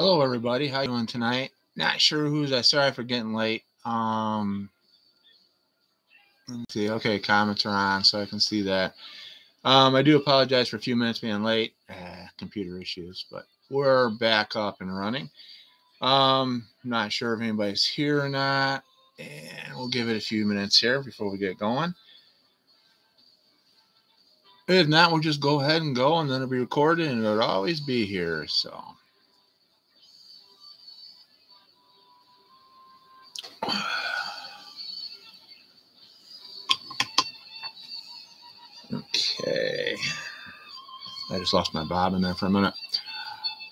Hello, everybody. How you doing tonight? Not sure who's that. Sorry for getting late. Um, let's see. Okay, comments are on, so I can see that. Um, I do apologize for a few minutes being late. Uh, computer issues, but we're back up and running. Um, not sure if anybody's here or not, and we'll give it a few minutes here before we get going. If not, we'll just go ahead and go, and then it'll be recorded, and it'll always be here. So. Okay. I just lost my bob in there for a minute.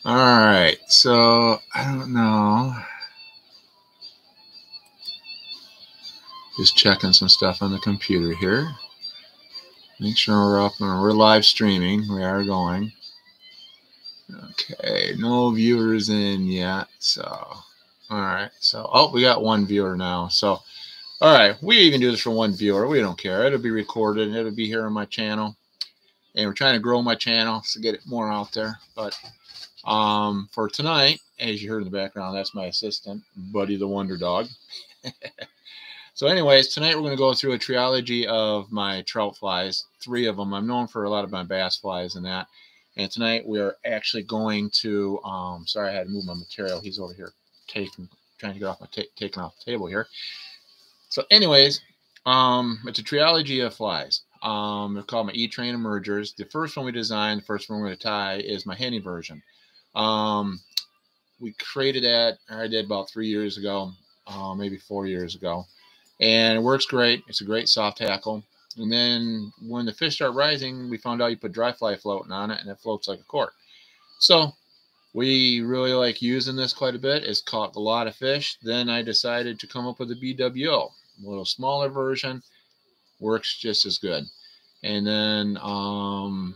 All right. So I don't know. Just checking some stuff on the computer here. Make sure we're up and we're live streaming. We are going. Okay. No viewers in yet. So, all right. So, oh, we got one viewer now. So, all right, we even do this for one viewer. We don't care. It'll be recorded. It'll be here on my channel, and we're trying to grow my channel to get it more out there. But um, for tonight, as you heard in the background, that's my assistant, Buddy the Wonder Dog. so, anyways, tonight we're going to go through a trilogy of my trout flies. Three of them. I'm known for a lot of my bass flies and that. And tonight we are actually going to. Um, sorry, I had to move my material. He's over here taking, trying to get off my taking off the table here. So, anyways, um, it's a trilogy of flies. Um, they're called my E-Train emergers. The first one we designed, the first one we're going to tie, is my Hennie version. Um, we created that, I did about three years ago, uh, maybe four years ago. And it works great. It's a great soft tackle. And then when the fish start rising, we found out you put dry fly floating on it and it floats like a cork. So we really like using this quite a bit. It's caught a lot of fish. Then I decided to come up with a BWO a little smaller version works just as good. And then um,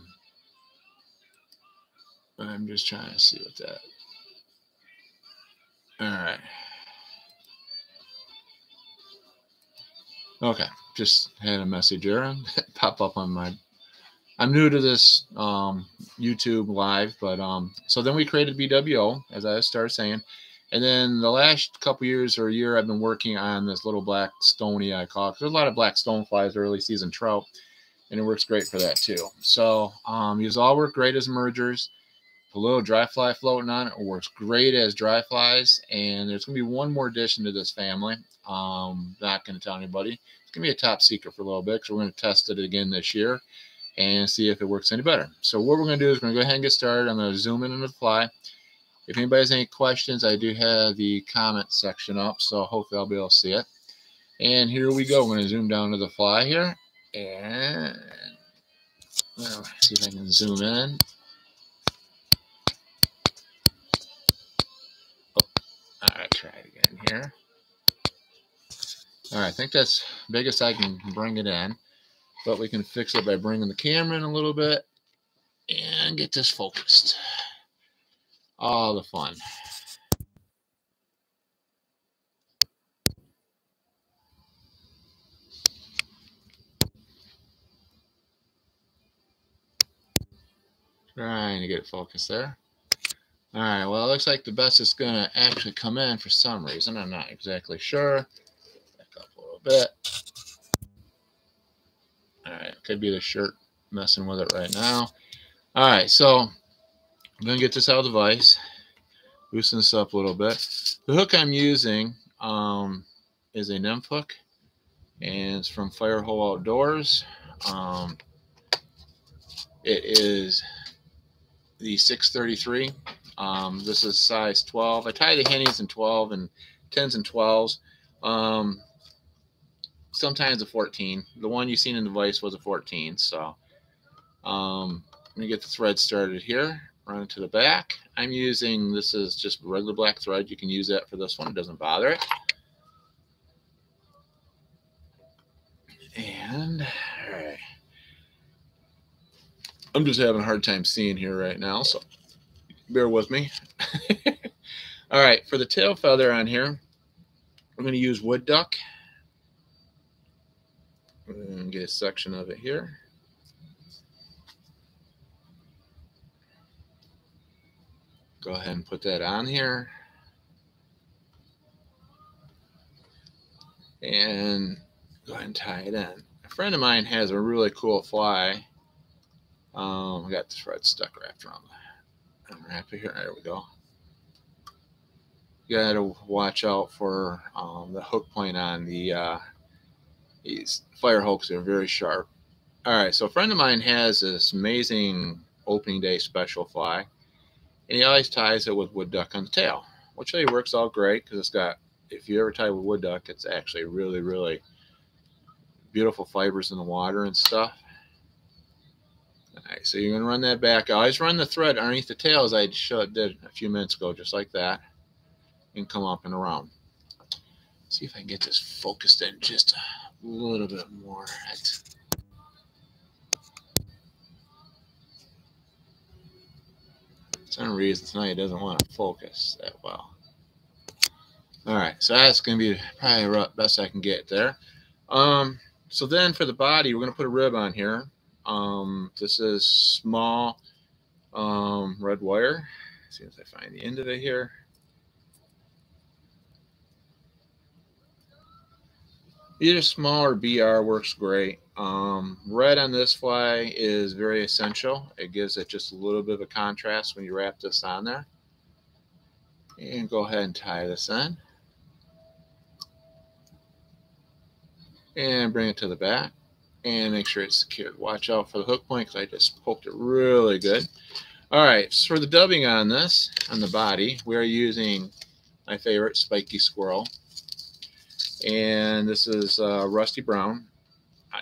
I'm just trying to see what that. All right. Okay, just had a message here pop up on my. I'm new to this um, YouTube live, but um, so then we created BWO, as I started saying, and then the last couple years or a year, I've been working on this little black stony I call it. There's a lot of black stone flies, early season trout, and it works great for that too. So um, these all work great as emergers. A little dry fly floating on it, it works great as dry flies. And there's going to be one more addition to this family. Um, not going to tell anybody. It's going to be a top secret for a little bit because we're going to test it again this year and see if it works any better. So what we're going to do is we're going to go ahead and get started. I'm going to zoom in on the fly. If anybody has any questions, I do have the comment section up, so hopefully I'll be able to see it. And here we go. We're going to zoom down to the fly here. And well, see if I can zoom in. Oh, all right, try it again here. All right, I think that's biggest I can bring it in. But we can fix it by bringing the camera in a little bit and get this focused all the fun. Trying to get it focused there. All right, well, it looks like the best is going to actually come in for some reason. I'm not exactly sure. Back up a little bit. All right, could be the shirt messing with it right now. All right, so I'm going to get this out of the vise, loosen this up a little bit. The hook I'm using um, is a nymph hook, and it's from Firehole Outdoors. Um, it is the 633. Um, this is size 12. I tie the hennies in 12 and 10s and 12s. Um, sometimes a 14. The one you seen in the vise was a 14. So um, me get the thread started here run to the back. I'm using, this is just regular black thread. You can use that for this one. It doesn't bother it. And, all right. I'm just having a hard time seeing here right now, so bear with me. all right, for the tail feather on here, I'm going to use wood duck. And get a section of it here. Go ahead and put that on here. And go ahead and tie it in. A friend of mine has a really cool fly. Um, I got this thread stuck wrapped around the unwrap it here. There we go. You got to watch out for um, the hook point on the uh, these fire hooks. They're very sharp. All right, so a friend of mine has this amazing opening day special fly, and he always ties it with wood duck on the tail, which really works all great because it's got. If you ever tie with wood duck, it's actually really, really beautiful fibers in the water and stuff. All right, so you're gonna run that back. I always run the thread underneath the tail as I showed, did a few minutes ago, just like that, and come up and around. See if I can get this focused in just a little bit more. Some reason tonight doesn't want to focus that well. All right, so that's going to be probably the best I can get there. Um, so then for the body, we're going to put a rib on here. Um, this is small um, red wire. As soon as I find the end of it here. Either small or BR works great. Um, red on this fly is very essential. It gives it just a little bit of a contrast when you wrap this on there. And go ahead and tie this in. And bring it to the back. And make sure it's secured. Watch out for the hook point because I just poked it really good. All right, so for the dubbing on this, on the body, we're using my favorite spiky squirrel and this is uh, Rusty Brown.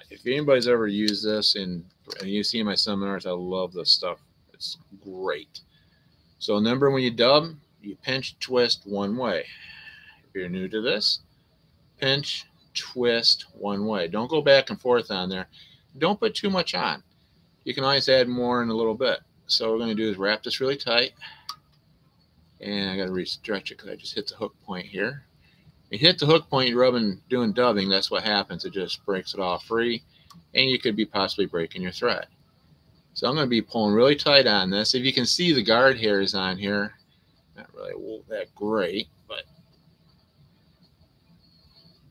If anybody's ever used this and, and you see my seminars, I love this stuff. It's great. So remember when you dub, you pinch, twist one way. If you're new to this, pinch, twist one way. Don't go back and forth on there. Don't put too much on. You can always add more in a little bit. So what we're going to do is wrap this really tight. And I got to re-stretch it because I just hit the hook point here you hit the hook point, you're rubbing, doing dubbing, that's what happens. It just breaks it off free, and you could be possibly breaking your thread. So I'm going to be pulling really tight on this. If you can see the guard hairs on here, not really that great, but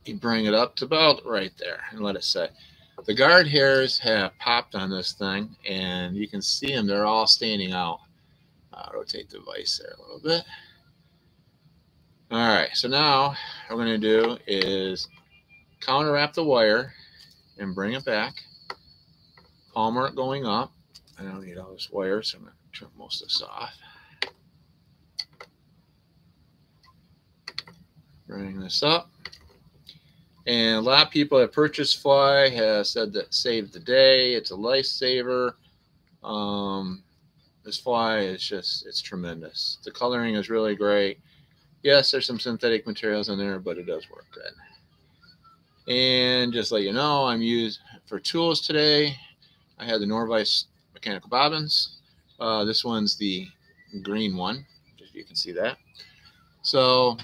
you bring it up to about right there and let it set. The guard hairs have popped on this thing, and you can see them. They're all standing out. Rotate the device there a little bit. All right, so now what we're going to do is counter wrap the wire and bring it back. Palmer going up. I don't need all this wire, so I'm going to trim most of this off. Bring this up. And a lot of people that purchased Fly have said that saved the day. It's a lifesaver. Um, this fly is just, it's tremendous. The coloring is really great. Yes, there's some synthetic materials in there, but it does work good. And just let you know, I'm used for tools today. I had the Norvise mechanical bobbins. Uh, this one's the green one, if you can see that. So,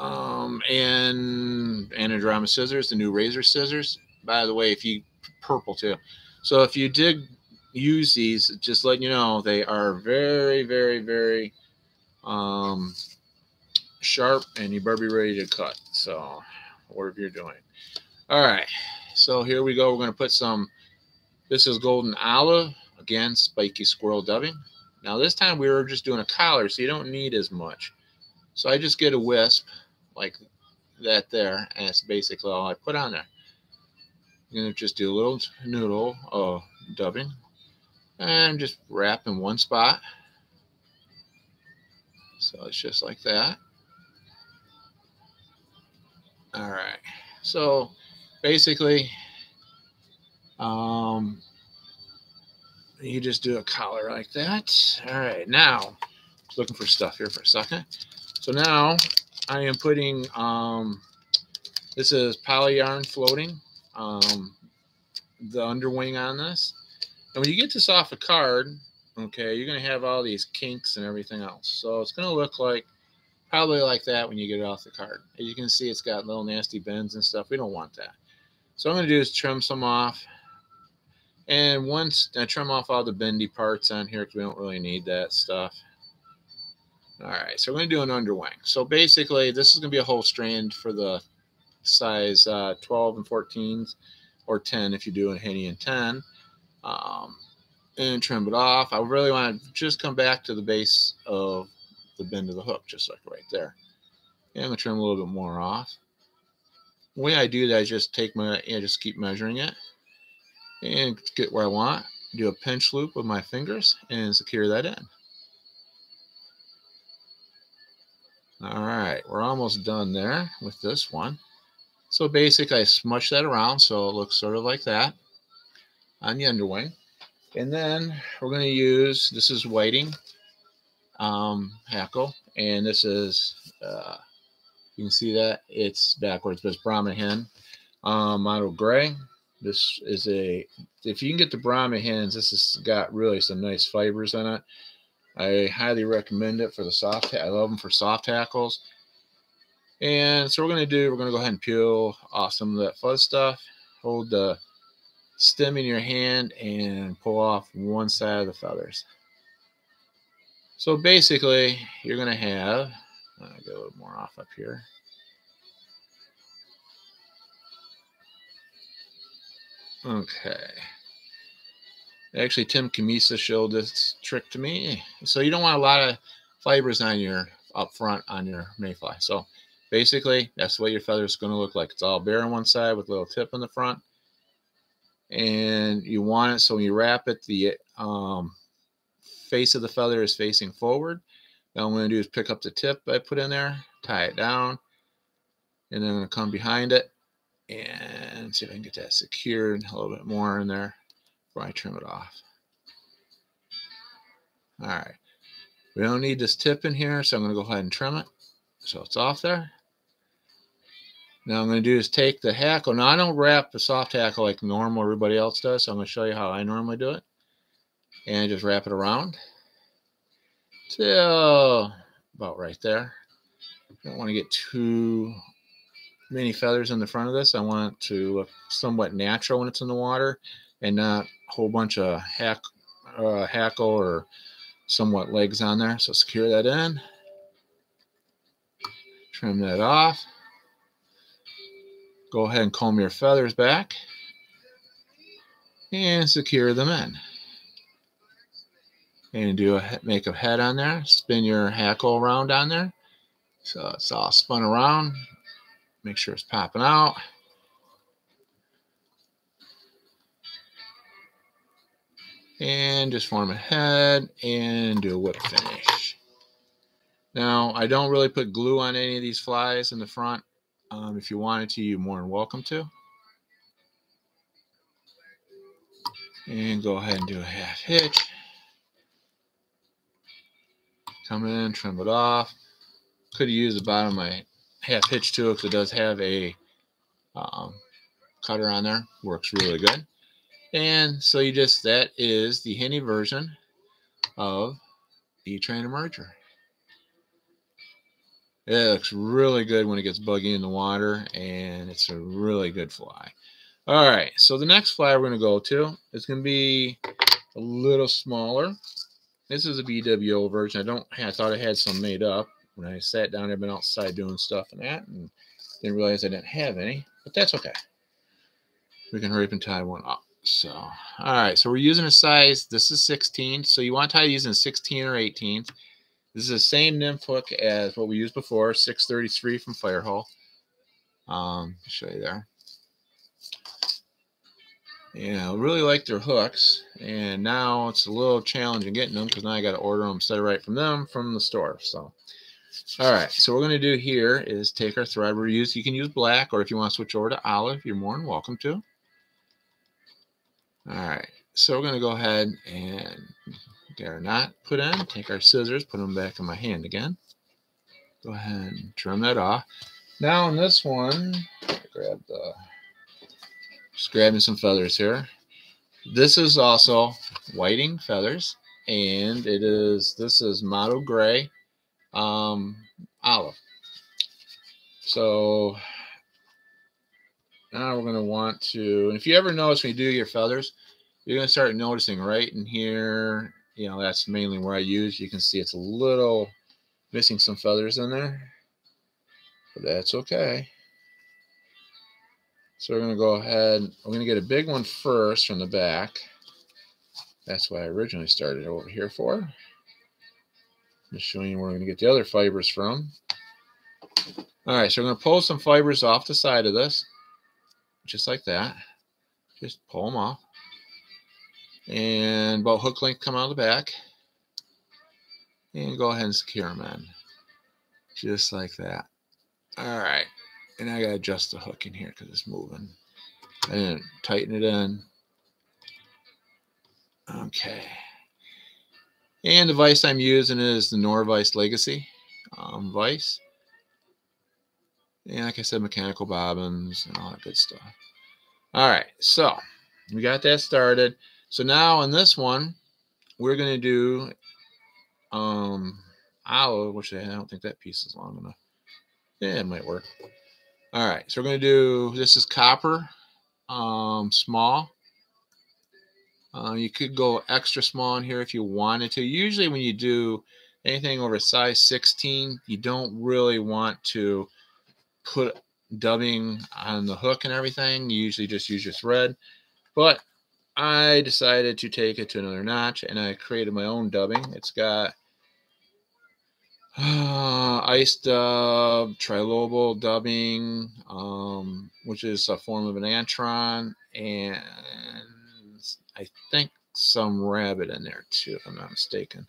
um, and Anadramous scissors, the new razor scissors. By the way, if you purple too. So if you did use these, just letting you know, they are very, very, very um, sharp and you better be ready to cut. So whatever you're doing. All right. So here we go. We're going to put some, this is golden olive. Again, spiky squirrel dubbing. Now this time we were just doing a collar, so you don't need as much. So I just get a wisp like that there, and it's basically all I put on there. I'm going to just do a little noodle of dubbing and just wrap in one spot. So it's just like that. All right. So basically, um, you just do a collar like that. All right. Now, looking for stuff here for a second. So now I am putting, um, this is poly yarn floating, um, the underwing on this. And when you get this off a card, okay, you're going to have all these kinks and everything else. So it's going to look like probably like that when you get it off the card. As you can see, it's got little nasty bends and stuff. We don't want that. So I'm going to do is trim some off. And once I trim off all the bendy parts on here because we don't really need that stuff. All right, so we're going to do an underwing. So basically, this is going to be a whole strand for the size uh, 12 and 14s, or 10 if you do a Hennie and 10. Um, and trim it off. I really want to just come back to the base of the bend of the hook, just like right there. And I'm going to trim a little bit more off. The way I do that is just take my, and just keep measuring it and get where I want. Do a pinch loop with my fingers and secure that in. All right, we're almost done there with this one. So basically, I smush that around so it looks sort of like that on the underwing. And then we're going to use, this is whiting um, hackle, and this is, uh, you can see that it's backwards, but it's Brahma hen. Um, model gray. This is a, if you can get the Brahma hens, this has got really some nice fibers in it. I highly recommend it for the soft. I love them for soft hackles. And so we're going to do, we're going to go ahead and peel off some of that fuzz stuff. Hold the stem in your hand and pull off one side of the feathers. So basically, you're going to have, get a little more off up here. Okay. Actually, Tim Camisa showed this trick to me. So you don't want a lot of fibers on your up front on your mayfly. So basically, that's what your feather is going to look like. It's all bare on one side with a little tip in the front. And you want it so when you wrap it, the um, face of the feather is facing forward. Now I'm going to do is pick up the tip I put in there, tie it down, and then I'm going to come behind it and see if I can get that secured a little bit more in there before I trim it off. All right. We don't need this tip in here, so I'm going to go ahead and trim it. So it's off there. Now I'm going to do is take the hackle. Now I don't wrap the soft hackle like normal everybody else does, so I'm going to show you how I normally do it. And just wrap it around till about right there. Don't want to get too many feathers in the front of this. I want it to look somewhat natural when it's in the water and not a whole bunch of hack, uh, hackle or somewhat legs on there. So secure that in. Trim that off. Go ahead and comb your feathers back and secure them in. And do a make a head on there. Spin your hackle around on there. So it's all spun around. Make sure it's popping out. and just form a head and do a whip finish. Now, I don't really put glue on any of these flies in the front. Um, if you wanted to, you're more than welcome to. And go ahead and do a half hitch. Come in, trim it off. Could use the bottom of my half hitch too, because it does have a um, cutter on there. Works really good. And so you just, that is the Hennie version of the E-Train Emerger. It looks really good when it gets buggy in the water, and it's a really good fly. All right, so the next fly we're going to go to is going to be a little smaller. This is a BWO version. I don't. I thought I had some made up when I sat down. I've been outside doing stuff and that, and didn't realize I didn't have any. But that's okay. We can hurry up and tie one up. So, all right. So we're using a size. This is 16. So you want to tie using 16 or 18. This is the same nymph hook as what we used before, 633 from Firehole. Um, show you there. Yeah, I really like their hooks, and now it's a little challenging getting them because now I got to order them set right from them from the store. So, all right. So we're going to do here is take our thread. We're use you can use black, or if you want to switch over to olive, you're more than welcome to. All right, so we're going to go ahead and get our knot put in, take our scissors, put them back in my hand again. Go ahead and trim that off. Now on this one, grab the, just grabbing some feathers here. This is also whiting feathers, and it is, this is motto gray um, olive. So now we're going to want to, and if you ever notice when you do your feathers, you're going to start noticing right in here, you know, that's mainly where I use. You can see it's a little, Missing some feathers in there, but that's okay. So we're going to go ahead, we're going to get a big one first from the back. That's what I originally started over here for. Just showing you where we're going to get the other fibers from. All right, so we're going to pull some fibers off the side of this, just like that. Just pull them off. And about hook length come out of the back. And go ahead and secure them in. Just like that. All right. And I got to adjust the hook in here because it's moving. And tighten it in. Okay. And the vise I'm using is the Norvise Legacy um, vise. And like I said, mechanical bobbins and all that good stuff. All right, so we got that started. So now on this one, we're going to do um, olive, which I don't think that piece is long enough. Yeah, it might work. All right, so we're going to do, this is copper, um, small. Uh, you could go extra small in here if you wanted to. Usually when you do anything over size 16, you don't really want to put dubbing on the hook and everything. You usually just use your thread. But I decided to take it to another notch and I created my own dubbing. It's got ice dub, trilobal dubbing, um, which is a form of an antron, and I think some rabbit in there too, if I'm not mistaken.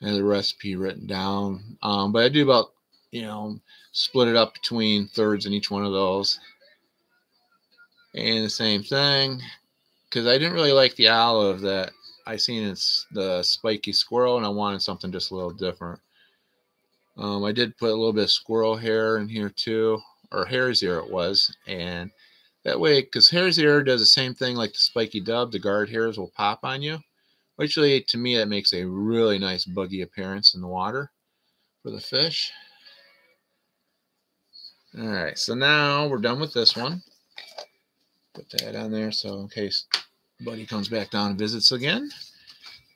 And the recipe written down. Um, but I do about, you know, split it up between thirds in each one of those. And the same thing, because I didn't really like the olive that I seen in the spiky squirrel, and I wanted something just a little different. Um, I did put a little bit of squirrel hair in here too, or hare's ear it was. And that way, because hare's ear does the same thing like the spiky dub, the guard hairs will pop on you. Actually, to me, that makes a really nice buggy appearance in the water for the fish. All right, so now we're done with this one. Put that on there so in case Buddy comes back down and visits again.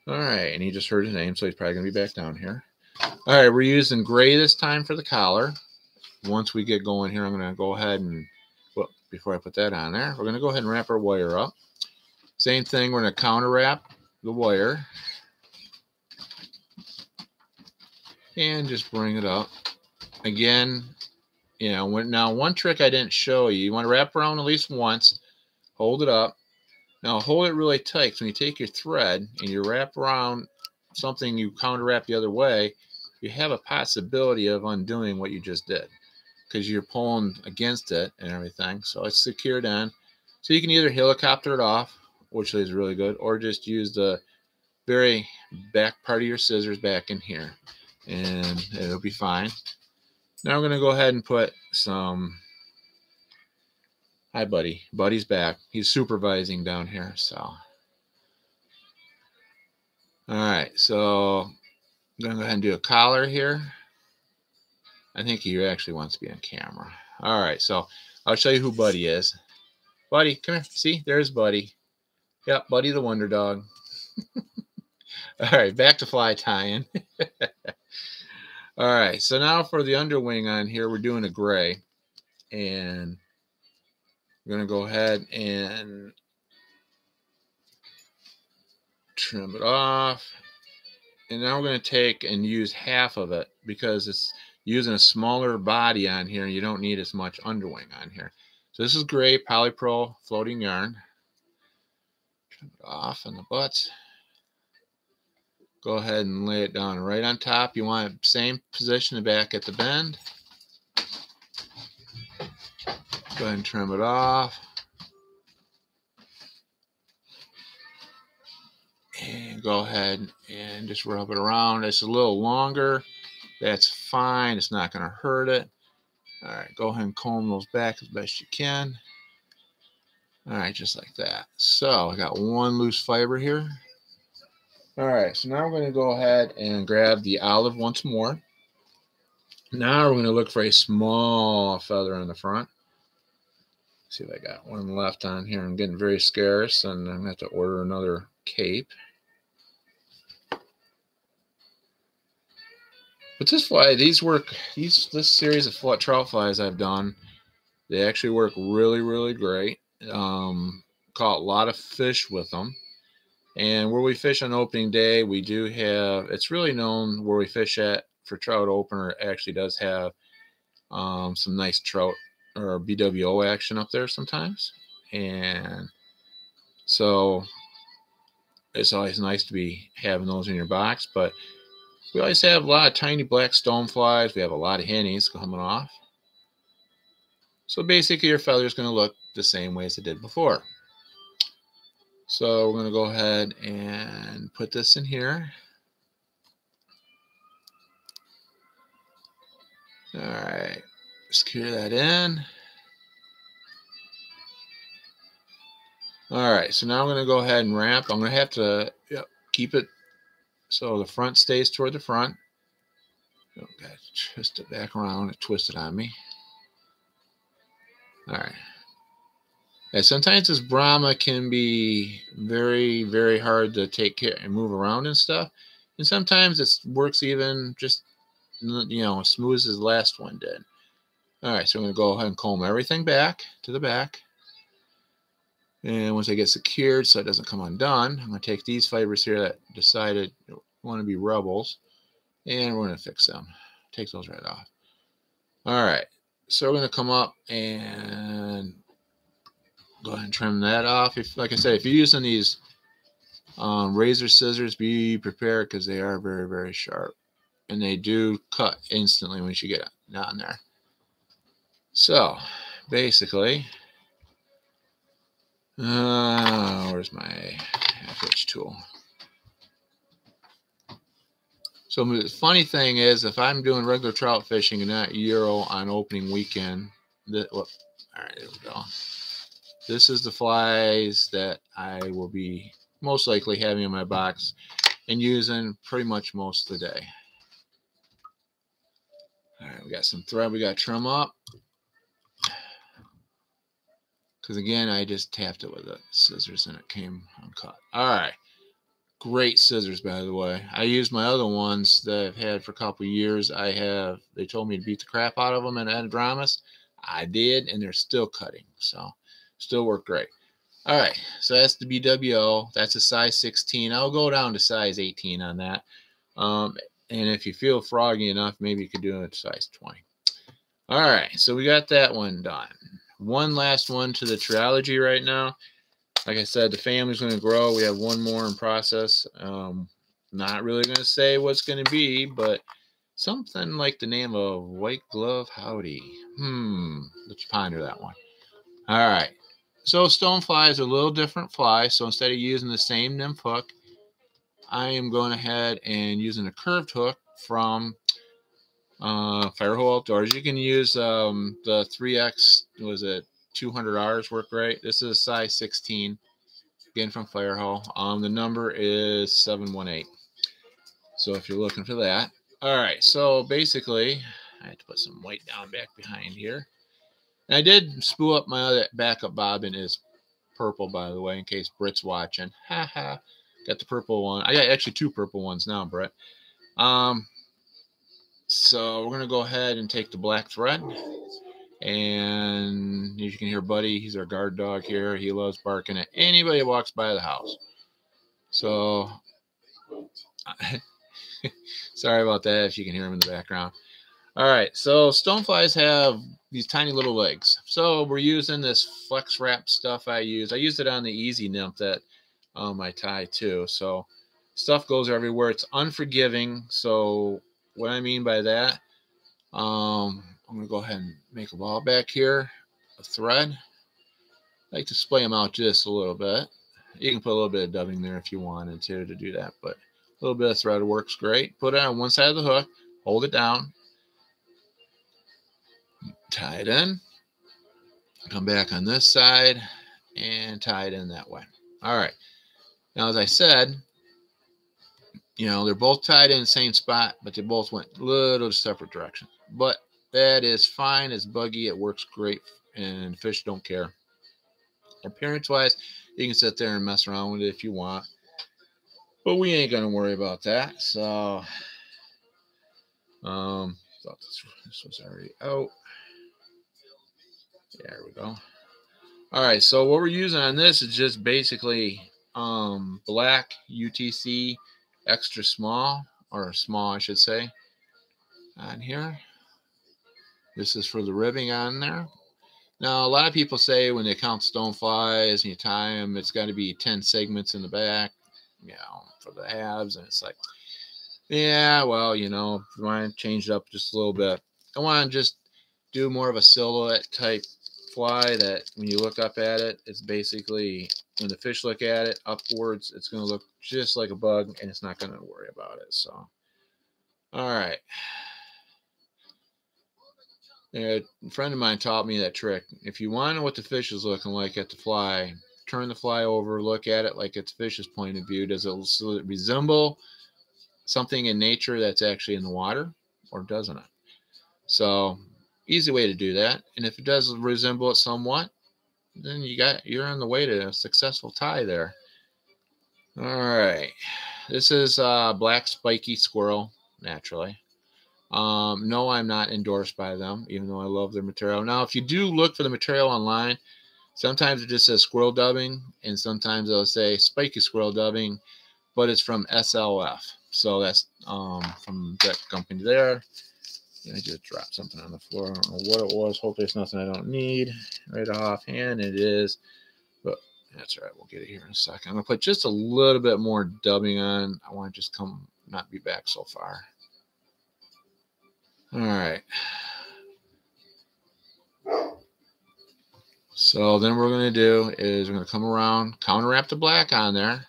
All right, and he just heard his name, so he's probably going to be back down here. All right, we're using gray this time for the collar. Once we get going here, I'm going to go ahead and, well, before I put that on there, we're going to go ahead and wrap our wire up. Same thing, we're going to counter wrap the wire. And just bring it up. Again, you know, when, now one trick I didn't show you, you want to wrap around at least once, hold it up. Now hold it really tight. So when you take your thread and you wrap around something you counter wrap the other way, you have a possibility of undoing what you just did because you're pulling against it and everything. So it's secured in. So you can either helicopter it off, which is really good, or just use the very back part of your scissors back in here and it'll be fine. Now I'm going to go ahead and put some. Hi, buddy. Buddy's back. He's supervising down here. So all right, so I'm gonna go ahead and do a collar here. I think he actually wants to be on camera. All right, so I'll show you who Buddy is. Buddy, come here. See, there's Buddy. Yep, Buddy the Wonder Dog. All right, back to fly tying. All right, so now for the underwing on here, we're doing a gray. And we're going to go ahead and trim it off. And now we're going to take and use half of it because it's using a smaller body on here. and You don't need as much underwing on here. So this is gray polypro floating yarn. Trim it off on the butts. Go ahead and lay it down right on top. You want it same position back at the bend. Go ahead and trim it off. And go ahead and just rub it around. It's a little longer. That's fine. It's not going to hurt it. All right, go ahead and comb those back as best you can. All right, just like that. So I got one loose fiber here. All right, so now we're going to go ahead and grab the olive once more. Now we're going to look for a small feather on the front. See if I got one left on here. I'm getting very scarce, and I'm going to have to order another cape. But this fly, these work, these this series of fly, trout flies I've done, they actually work really, really great. Um, caught a lot of fish with them. And where we fish on opening day, we do have, it's really known where we fish at for trout opener actually does have um, some nice trout or BWO action up there sometimes. And so it's always nice to be having those in your box. But we always have a lot of tiny black stoneflies. We have a lot of hennies coming off. So basically your feather is going to look the same way as it did before. So we're going to go ahead and put this in here. All right, secure that in. All right, so now I'm going to go ahead and wrap. I'm going to have to yep, keep it so the front stays toward the front. Oh, got to twist it back around. It twisted on me. All right. And sometimes this Brahma can be very, very hard to take care and move around and stuff. And sometimes it works even just, you know, as smooth as the last one did. All right, so I'm going to go ahead and comb everything back to the back. And once I get secured so it doesn't come undone, I'm going to take these fibers here that decided want to be rebels, and we're going to fix them. Take those right off. All right, so we're going to come up and go ahead and trim that off. If, like I said, if you're using these um, razor scissors, be prepared because they are very, very sharp. And they do cut instantly once you get down there. So, basically, uh, where's my half-hitch tool? So the funny thing is, if I'm doing regular trout fishing and not Euro on opening weekend, that, all right, there we go. This is the flies that I will be most likely having in my box and using pretty much most of the day. All right, we got some thread we got trim up. Because again, I just tapped it with the scissors and it came uncut. All right. Great scissors, by the way. I used my other ones that I've had for a couple years. I have, they told me to beat the crap out of them in Anadramous. I did, and they're still cutting. So Still work great. All right, so that's the BWO. That's a size 16. I'll go down to size 18 on that. Um, and if you feel froggy enough, maybe you could do it size 20. All right, so we got that one done. One last one to the trilogy right now. Like I said, the family's going to grow. We have one more in process. Um, not really going to say what's going to be, but something like the name of White Glove Howdy. Hmm, let's ponder that one. All right. So stonefly is a little different fly. So instead of using the same nymph hook, I am going ahead and using a curved hook from uh, Firehole Outdoors. You can use um, the 3X, was it 200Rs work great. This is a size 16, again from Firehole. Um, the number is 718. So if you're looking for that. All right, so basically, I had to put some white down back behind here. And I did spool up my other backup bobbin is purple, by the way, in case Britt's watching. Ha ha. Got the purple one. I got actually two purple ones now, Britt. Um, so we're gonna go ahead and take the black thread. And as you can hear, Buddy, he's our guard dog here. He loves barking at anybody walks by the house. So sorry about that if you can hear him in the background. All right, so stoneflies have these tiny little legs. So we're using this flex wrap stuff I use. I used it on the Easy Nymph that um, I tie too. So stuff goes everywhere. It's unforgiving. So what I mean by that, um, I'm going to go ahead and make a ball back here, a thread. I like to splay them out just a little bit. You can put a little bit of dubbing there if you wanted to to do that, but a little bit of thread works great. Put it on one side of the hook, hold it down, tie it in, come back on this side and tie it in that way. All right. Now, as I said, you know, they're both tied in the same spot, but they both went little separate directions. But that is fine. It's buggy. It works great, and fish don't care. Appearance wise, you can sit there and mess around with it if you want. But we ain't going to worry about that. So Um, thought this, this was already out. There we go. All right, so what we're using on this is just basically um, black UTC extra small, or small, I should say, on here. This is for the ribbing on there. Now, a lot of people say when they count stoneflies and you tie them, it's got to be 10 segments in the back, you know, for the halves. And it's like, yeah, well, you know, you want to change it up just a little bit, I want to just do more of a silhouette type fly that when you look up at it, it's basically when the fish look at it upwards, it's going to look just like a bug and it's not going to worry about it. So, all right. a friend of mine taught me that trick. If you want to know what the fish is looking like at the fly, turn the fly over, look at it like it's fish's point of view. Does it resemble something in nature that's actually in the water or doesn't it? So easy way to do that. And if it does resemble it somewhat, then you got you're on the way to a successful tie there. All right. This is uh, black spiky squirrel, naturally. Um, no, I'm not endorsed by them, even though I love their material. Now, if you do look for the material online, sometimes it just says squirrel dubbing, and sometimes it'll say spiky squirrel dubbing, but it's from SLF. So that's um, from that company there. I just dropped something on the floor. I don't know what it was. Hopefully it's nothing I don't need right offhand. It is. That's all right. We'll get it here in a second. I'm going to put just a little bit more dubbing on. I want to just come, not be back so far. All right. So then what we're going to do is we're going to come around, counter wrap the black on there.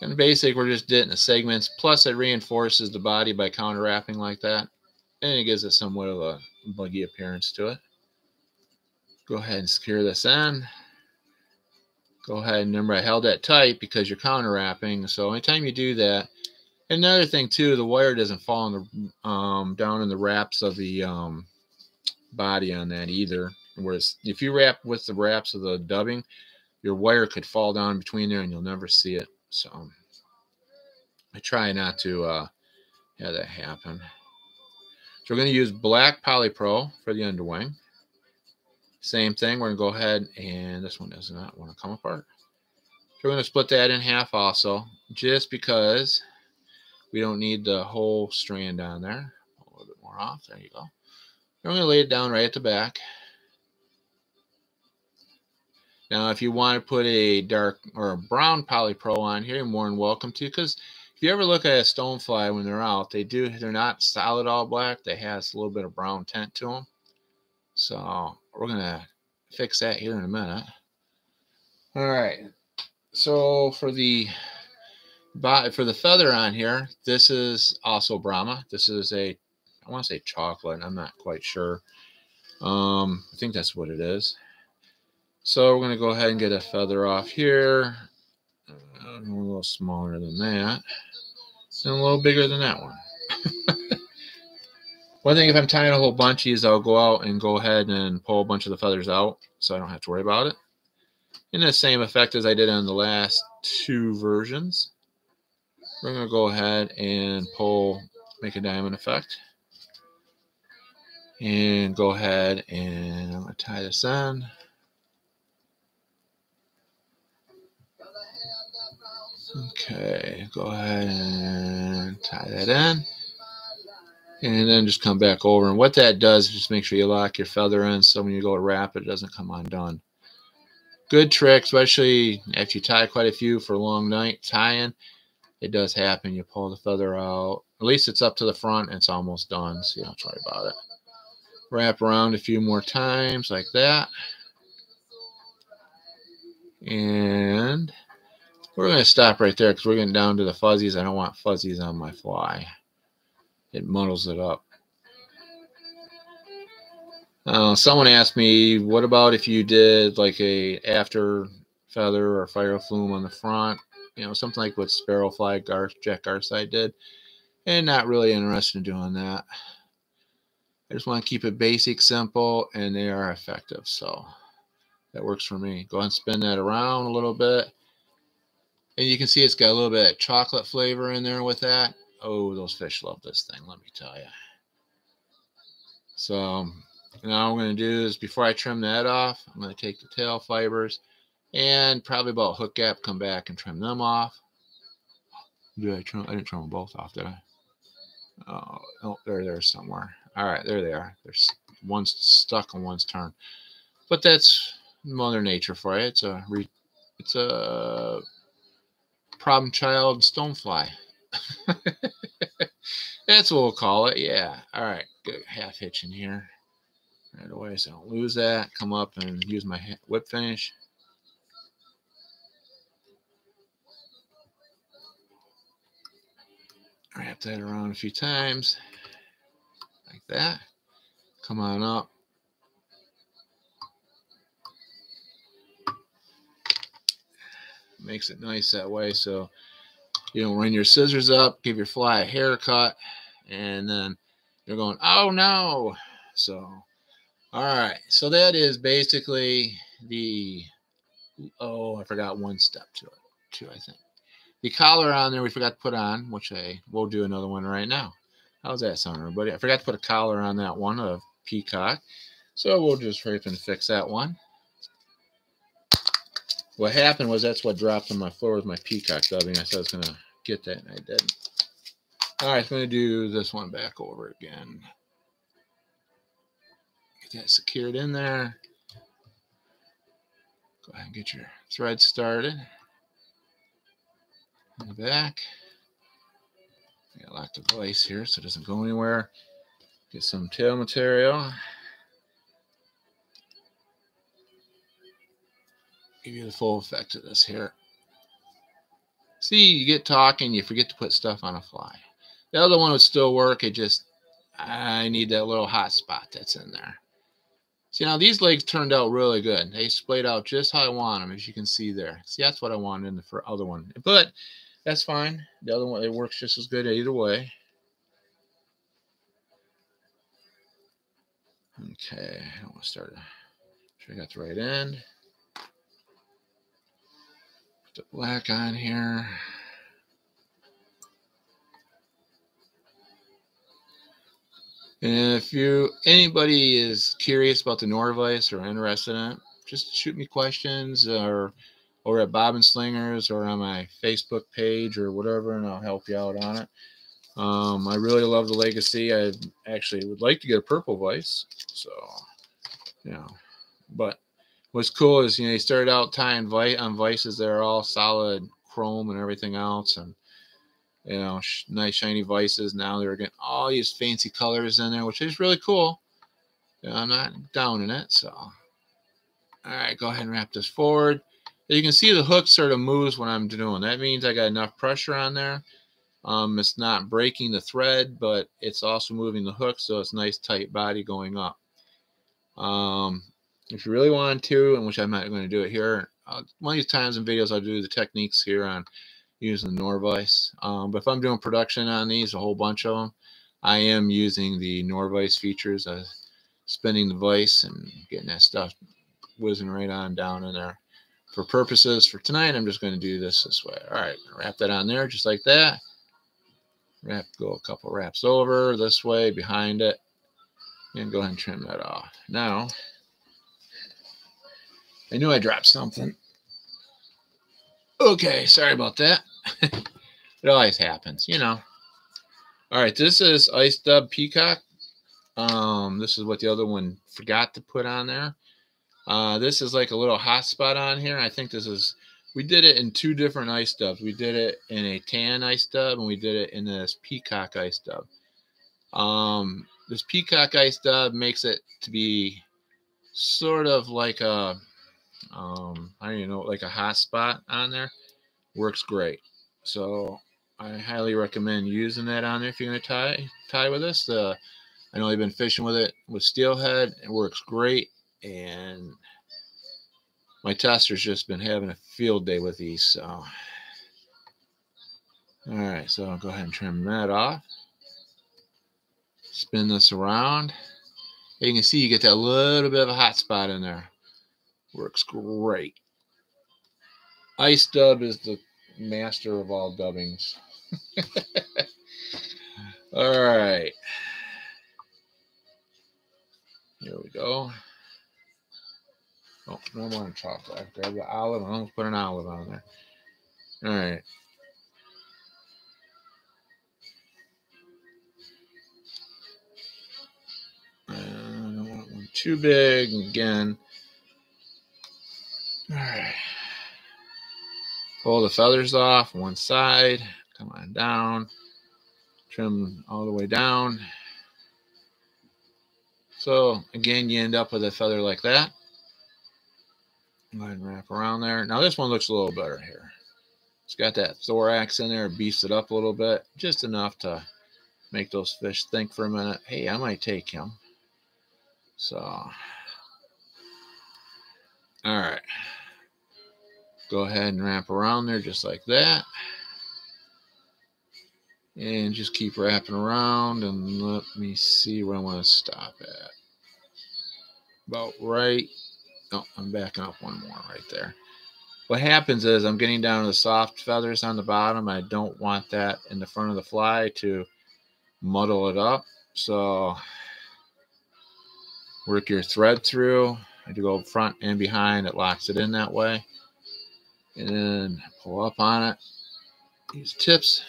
And basic, we're just doing the segments. Plus, it reinforces the body by counter wrapping like that. And it gives it somewhat of a buggy appearance to it. Go ahead and secure this in. Go ahead and remember I held that tight because you're counter wrapping. So anytime you do that, another thing too, the wire doesn't fall in the, um, down in the wraps of the um, body on that either. Whereas if you wrap with the wraps of the dubbing, your wire could fall down between there and you'll never see it. So I try not to uh, have that happen. So we're going to use black polypro for the underwing. Same thing, we're to go ahead and this one does not want to come apart. So we're to split that in half also, just because we don't need the whole strand on there. A little bit more off, there you go. I'm to lay it down right at the back. Now, if you want to put a dark or a brown polypro on here, you're more than welcome to. Because if you ever look at a stonefly when they're out, they do they're not solid all black. They have a little bit of brown tint to them. So we're gonna fix that here in a minute. All right. So for the for the feather on here, this is also Brahma. This is a I want to say chocolate. I'm not quite sure. Um, I think that's what it is. So we're going to go ahead and get a feather off here. Uh, a little smaller than that. And a little bigger than that one. one thing, if I'm tying a whole bunch is I'll go out and go ahead and pull a bunch of the feathers out so I don't have to worry about it. In the same effect as I did on the last two versions. We're going to go ahead and pull, make a diamond effect. And go ahead and I'm going to tie this on. Okay, go ahead and tie that in. And then just come back over. And what that does is just make sure you lock your feather in so when you go to wrap it, it doesn't come undone. Good trick, especially if you tie quite a few for a long night tying. It does happen. You pull the feather out. At least it's up to the front and it's almost done, so you don't worry about it. Wrap around a few more times like that. And we're going to stop right there because we're getting down to the fuzzies. I don't want fuzzies on my fly. It muddles it up. Uh, someone asked me, what about if you did like a after feather or filoplume on the front? You know, something like what Sparrowfly Gar Jack Gartside did. And not really interested in doing that. I just want to keep it basic, simple, and they are effective. So that works for me. Go ahead and spin that around a little bit And you can see it's got a little bit of chocolate flavor in there with that. Oh, those fish love this thing, let me tell you. So now I'm going to do is before I trim that off, I'm going to take the tail fibers and probably about hook gap, come back and trim them off. Did I trim? I didn't trim them both off, did I? Oh, oh they're there somewhere. All right, there they are. There's one's stuck and one's turned. But that's Mother Nature for you. It's a it's a problem child stonefly. That's what we'll call it. Yeah. All right. Good half hitch in here right away so I don't lose that. Come up and use my whip finish. Wrap that around a few times like that. Come on up. Makes it nice that way so you don't run your scissors up, give your fly a haircut, and then you're going, oh no. So, all right. So that is basically the, oh, I forgot one step to it, too, I think. The collar on there we forgot to put on, which I will do another one right now. How's that sound, everybody? I forgot to put a collar on that one of Peacock. So we'll just up and fix that one. What happened was that's what dropped on my floor with my Peacock dubbing. I said I was going to get that, and I didn't. All right, I'm going to do this one back over again. Get that secured in there. Go ahead and get your thread started. In the back. I Got a locked of vise here so it doesn't go anywhere. Get some tail material. Give you the full effect of this here. See, you get talking, you forget to put stuff on a fly. The other one would still work. It just, I need that little hot spot that's in there. See, now these legs turned out really good. They splayed out just how I want them, as you can see there. See, that's what I wanted in the other one. But that's fine. The other one, it works just as good either way. Okay, I want to start. Sure I got the right end. The black on here. And if you anybody is curious about the Norvise or interested in it, just shoot me questions or or at Bobbin Slingers or on my Facebook page or whatever, and I'll help you out on it. Um, I really love the Legacy. I actually would like to get a purple vice, so you know. But what's cool is you know you started out tying vi- on vices that are all solid chrome and everything else, and you know, sh- nice shiny vices. Now they're getting all these fancy colors in there, which is really cool. You know, I'm not down in it, so. All right, go ahead and wrap this forward. You can see the hook sort of moves when I'm doing. That means I got enough pressure on there. Um, it's not breaking the thread, but it's also moving the hook, so it's nice tight body going up. Um, if you really want to, and which I'm not going to do it here, uh, one of these times in videos I'll do the techniques here on using the Norvise. Um, but if I'm doing production on these, a whole bunch of them, I am using the Norvise features, uh, spinning the vise and getting that stuff whizzing right on down in there. For purposes for tonight, I'm just going to do this this way. All right, wrap that on there just like that. Wrap, go a couple wraps over this way behind it, and go ahead and trim that off. Now, I knew I dropped something. Okay, sorry about that. it always happens, you know. All right, this is Ice Dub Peacock. Um, this is what the other one forgot to put on there. Uh, this is like a little hot spot on here. I think this is, we did it in two different ice dubs. We did it in a tan ice dub and we did it in this peacock ice dub. Um, this peacock ice dub makes it to be sort of like a, um, I don't even know, like a hot spot on there. Works great. So I highly recommend using that on there if you're going to tie tie with this. Uh, I know I've been fishing with it with steelhead. It works great. And my tester's just been having a field day with these. So, all right. So I'll go ahead and trim that off. Spin this around. You can see you get that little bit of a hot spot in there. Works great. Ice dub is the master of all dubbings. all right. Here we go. Oh, no more chocolate. I grab the olive. I'm going to put an olive on there. All right. Uh, I don't want one too big. Again. All right. Pull the feathers off one side. Come on down. Trim all the way down. So again, you end up with a feather like that. Go ahead and wrap around there. Now this one looks a little better here. It's got that thorax in there, beefs it up a little bit, just enough to make those fish think for a minute. Hey, I might take him. So, all right. Go ahead and wrap around there just like that. And just keep wrapping around and let me see where I want to stop at. About right. Oh, I'm backing up one more right there what happens is I'm getting down to the soft feathers on the bottom. I don't want that in the front of the fly to muddle it up. So work your thread through. I do go front and behind. It locks it in that way. And then pull up on it. Use tips,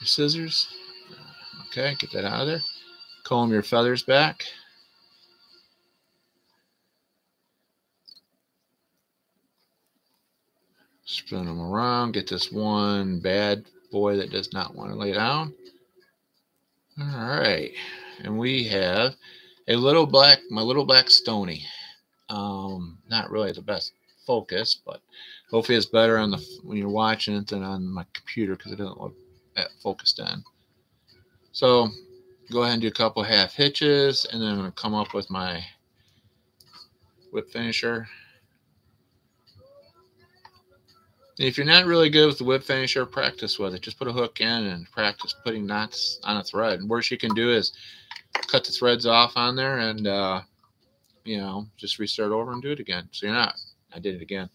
your scissors. Okay, get that out of there. Comb your feathers back. Spin them around. Get this one bad boy that does not want to lay down. All right. And we have a little black, my little black stony. Um, not really the best focus, but hopefully it's better on the when you're watching it than on my computer because it doesn't look that focused in. So go ahead and do a couple half hitches, and then I'm going to come up with my whip finisher. If you're not really good with the whip finisher, practice with it. Just put a hook in and practice putting knots on a thread. And worst you can do is cut the threads off on there and, uh, you know, just restart over and do it again. So you're not, I did it again.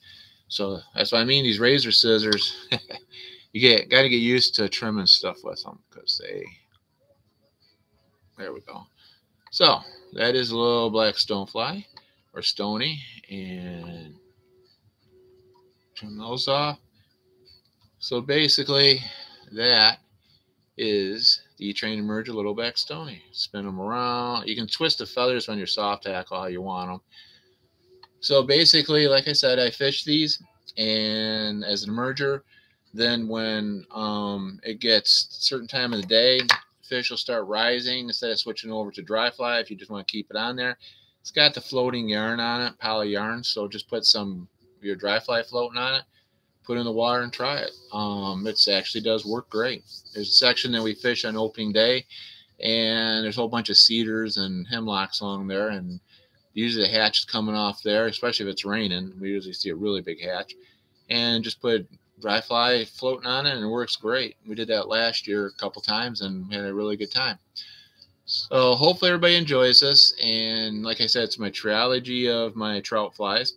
So that's what I mean. These razor scissors, you get got to get used to trimming stuff with them because they, there we go. So that is a little black stonefly or stony and trim those off. So basically, that is the E-Train Emerger Little Black Stony. Spin them around. You can twist the feathers on your soft tackle how you want them. So basically, like I said, I fish these and as an emerger, then when um, it gets certain time of the day, fish will start rising instead of switching over to dry fly if you just want to keep it on there. It's got the floating yarn on it, poly yarn, so just put some your dry fly floating on it, put in the water and try it. Um, it actually does work great. There's a section that we fish on opening day, and there's a whole bunch of cedars and hemlocks along there, and usually the hatch is coming off there, especially if it's raining. We usually see a really big hatch, and just put dry fly floating on it, and it works great. We did that last year a couple times and had a really good time. So hopefully everybody enjoys this. And like I said, it's my trilogy of my trout flies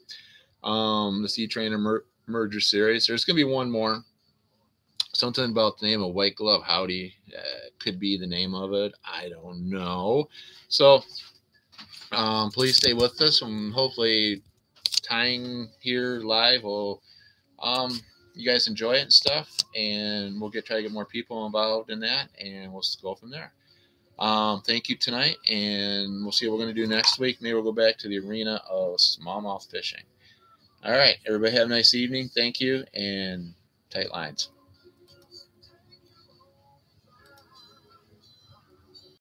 um, the Sea Trainer mer- merger series. There's going to be one more. Something about the name of White Glove Howdy uh, could be the name of it. I don't know. So um, please stay with us and hopefully tying here live will um, you guys enjoy it and stuff and we'll get try to get more people involved in that and we'll go from there um, thank you tonight and we'll see what we're going to do next week maybe we'll go back to the arena of smallmouth fishing all right. Everybody have a nice evening. Thank you and tight lines.